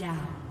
down.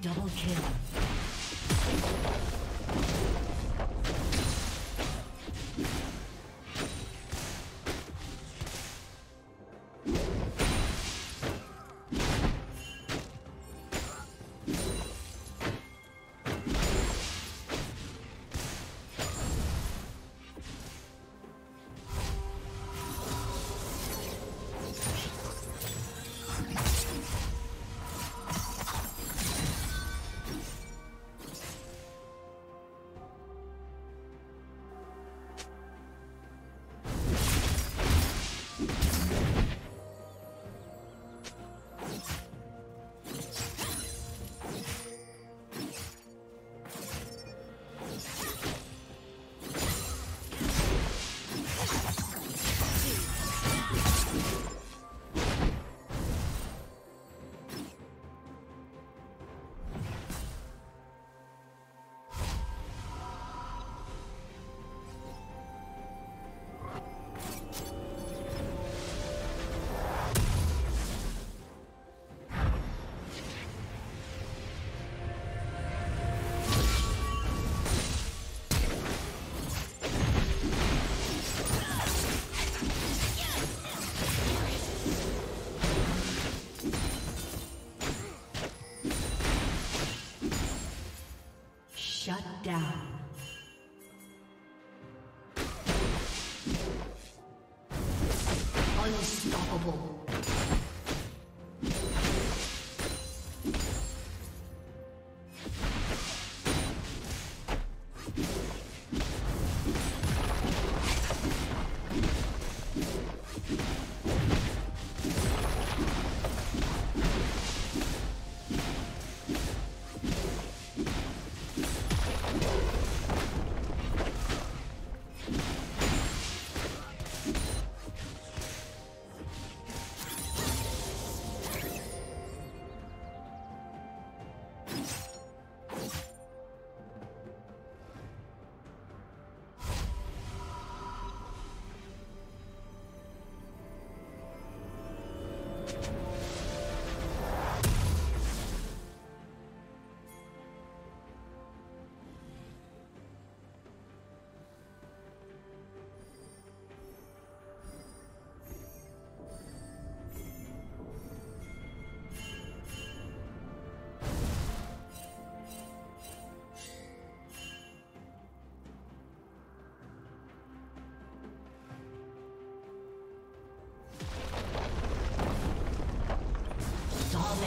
Double kill. Down.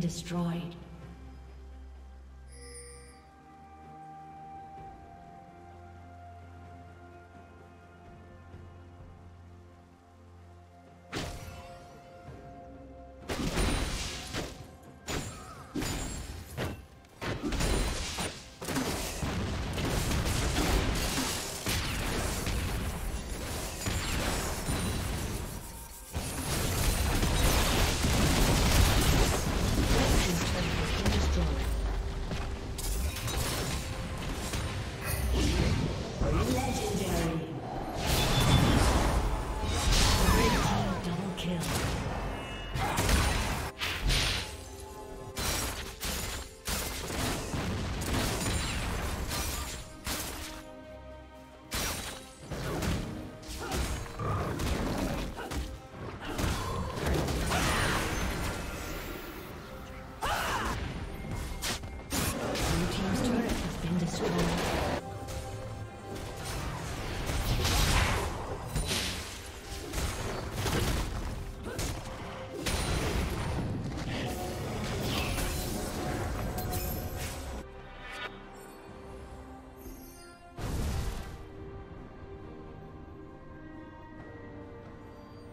Destroyed.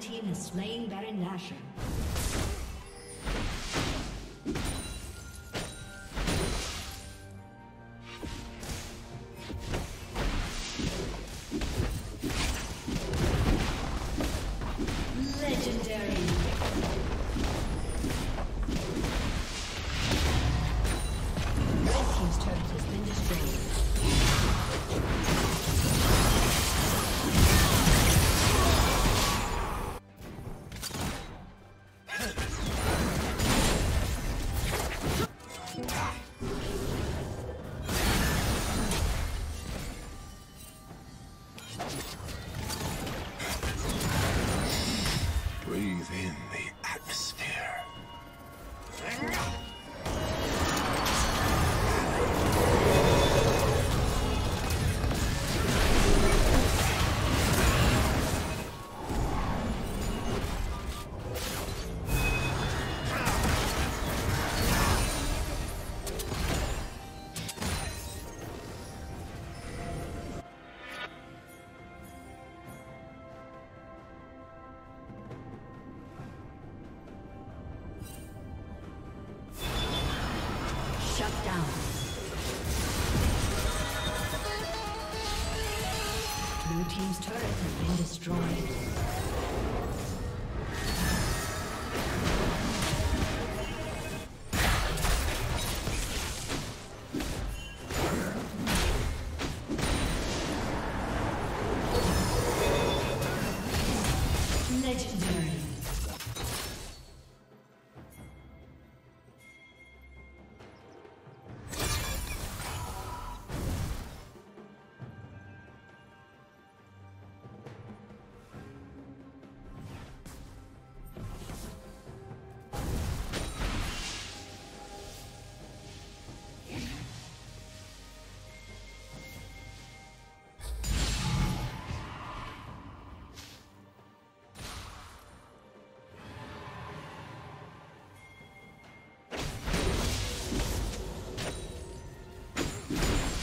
Team has slain Baron Nashor.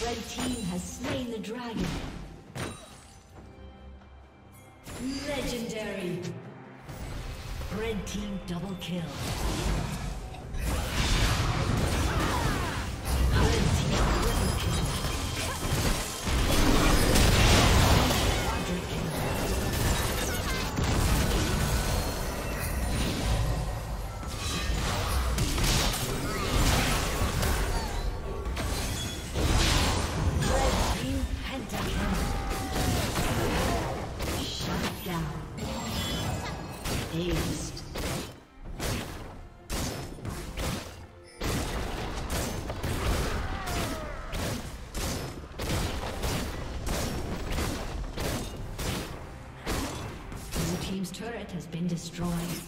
Red team has slain the dragon. Legendary. Red team double kill. Been destroyed.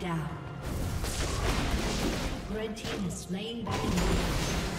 down. Red team is slain by the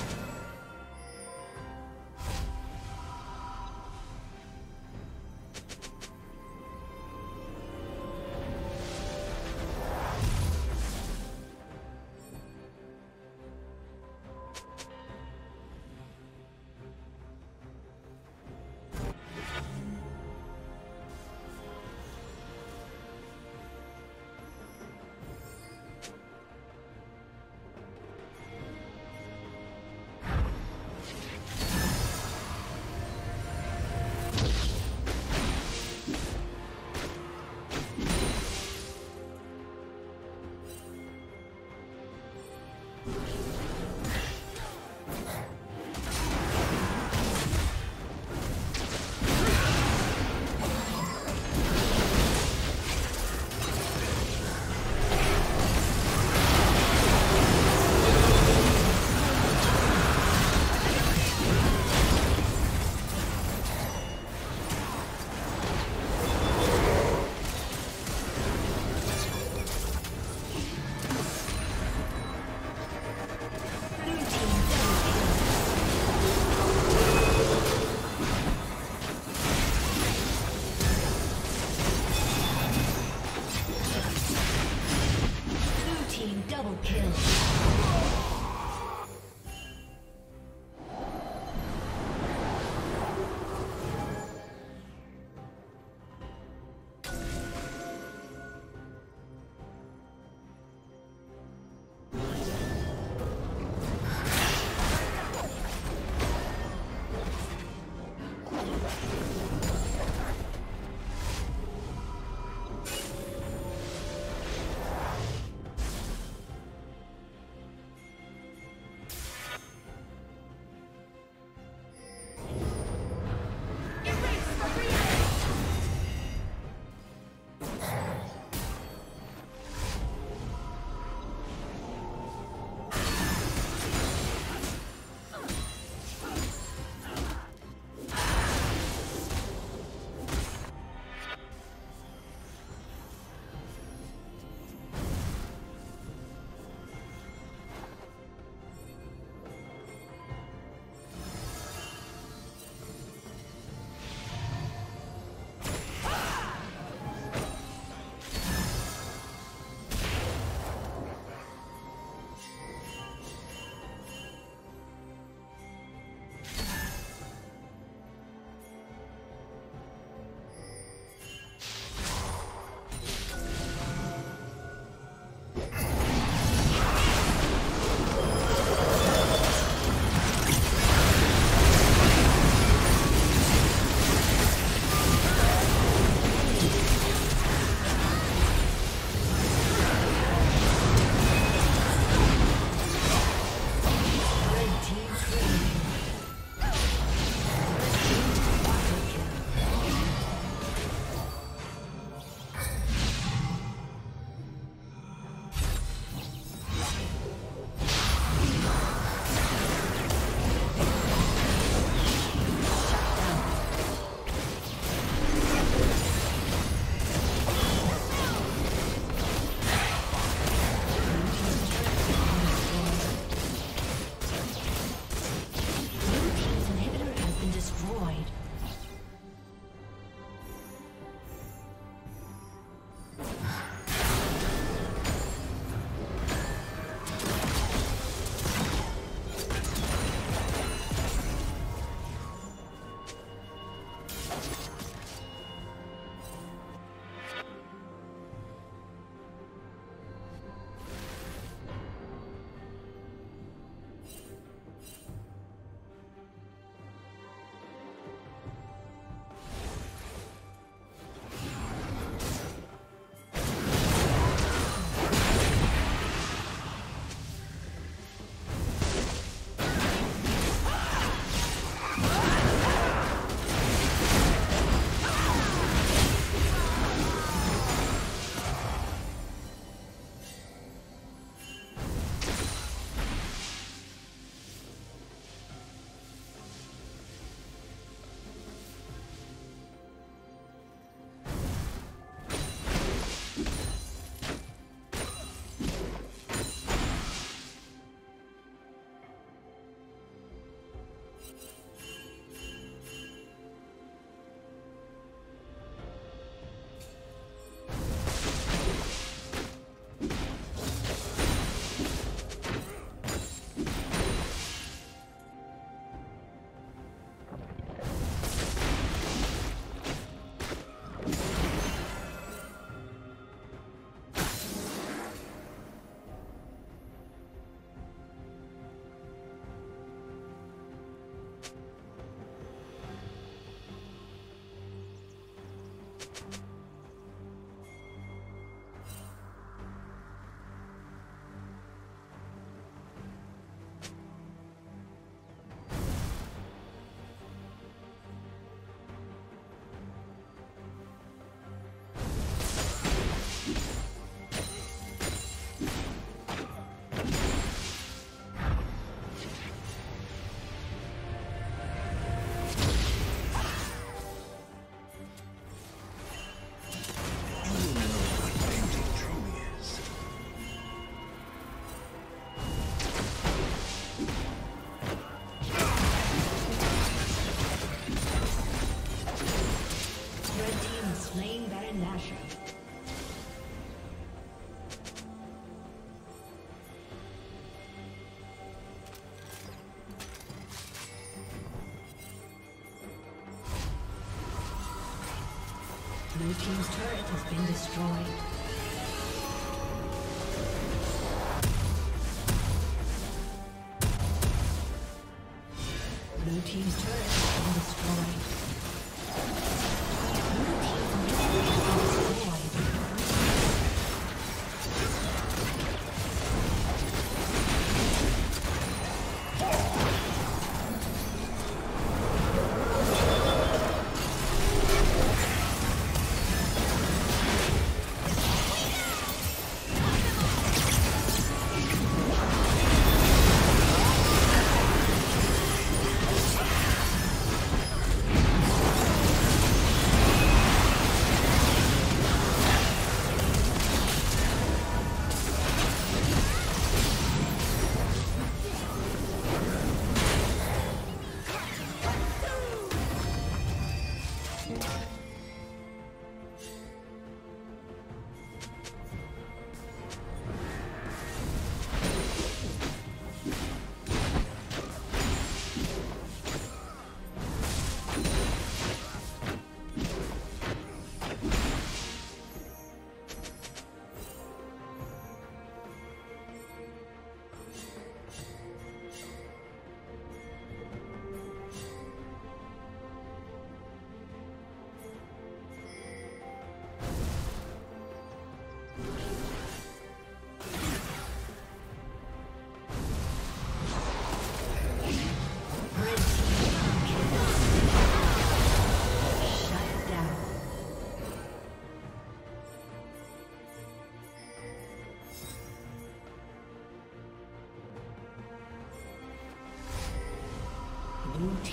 destroyed.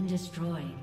been destroyed.